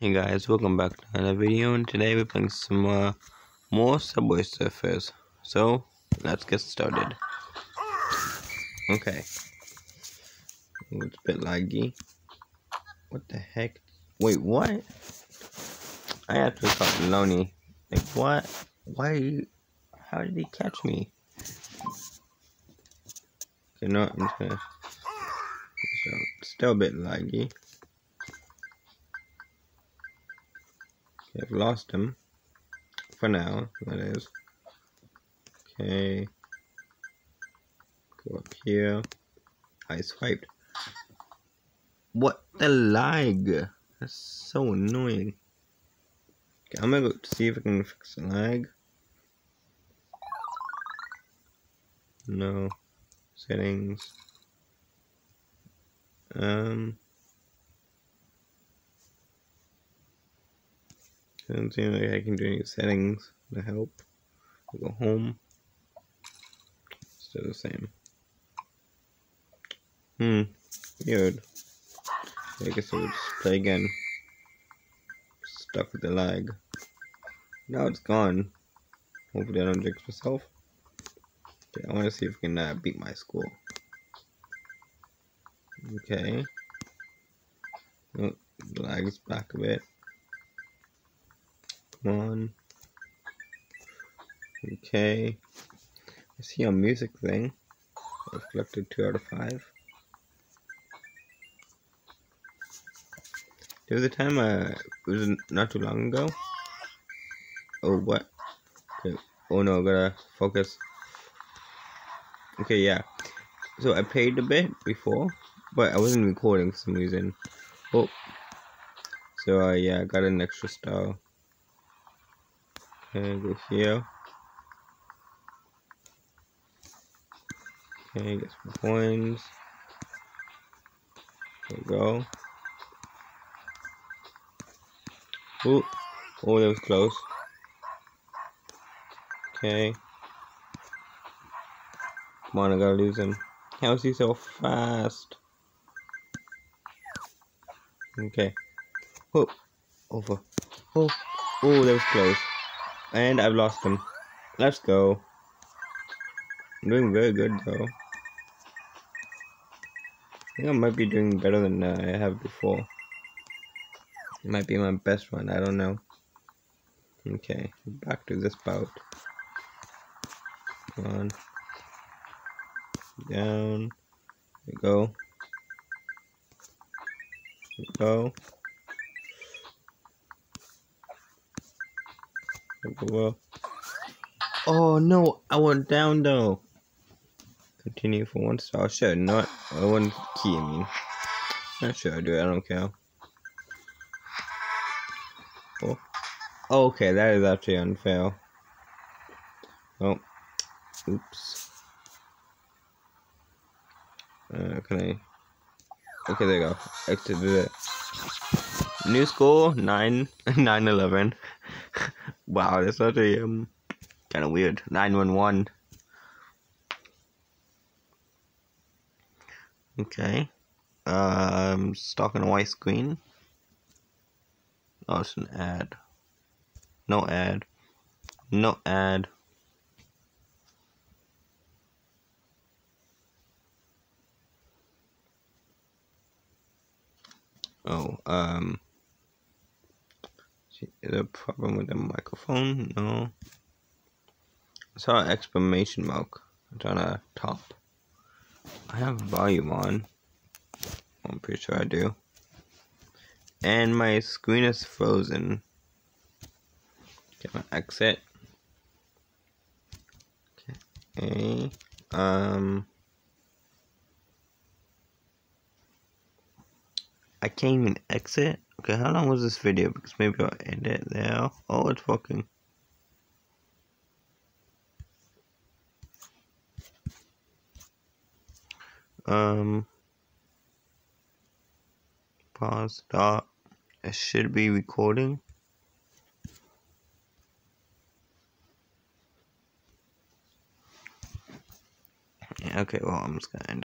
Hey guys, welcome back to another video and today we're playing some uh, more Subway Surfers. So, let's get started. Okay. It's a bit laggy. What the heck? Wait, what? I to call Loney. Like, what? Why you... How did he catch me? Okay, no, I'm just gonna... Still a bit laggy. I've lost him. For now, that is. Okay. Go up here. I swiped. What the lag? That's so annoying. Okay, I'm gonna go see if I can fix the lag. No. Settings. Um. Doesn't seem like I can do any settings to help. I'll go home. Still the same. Hmm. Weird. I guess I'll just play again. Stuck with the lag. Now it's gone. Hopefully I don't jinx myself. Okay, I want to see if I can uh, beat my score. Okay. Oh, the lag is back a bit. Come on. Okay. I see a music thing. I've collected 2 out of 5. There was a time, uh, it was not too long ago. Oh, what? Okay. Oh no, I gotta focus. Okay, yeah. So I paid a bit before, but I wasn't recording for some reason. Oh. So, uh, yeah, I got an extra star. Okay, go here. Okay, get some coins. There we go. Oh, oh, that was close. Okay. Come on, I gotta lose him. How is he so fast? Okay. Oh, over. Oh, oh, that was close. And I've lost him. Let's go. I'm doing very good though. I think I might be doing better than uh, I have before. It might be my best one, I don't know. Okay, back to this bout. Come on. Down. There we go. There we go. Oh no, I went down though. Continue for one star. Should not. I one key. I mean, not sure I do it. I don't care. Oh. oh, okay, that is actually unfair. Oh, oops. Uh, can I? Okay, there you go. Exited it. New score nine nine eleven. wow, that's actually um kind of weird. Nine one one. Okay. Um, stock a white screen. Oh, it's an ad. No ad. No ad. Oh, um. Is a problem with the microphone? No. I saw an exclamation mark. It's on a top. I have volume on. I'm pretty sure I do. And my screen is frozen. Get my exit. Okay. Um. I can't even exit. Okay, how long was this video? Because maybe I'll end it there. Oh, it's fucking. Um. Pause. Stop. It should be recording. Okay, well, I'm just gonna end.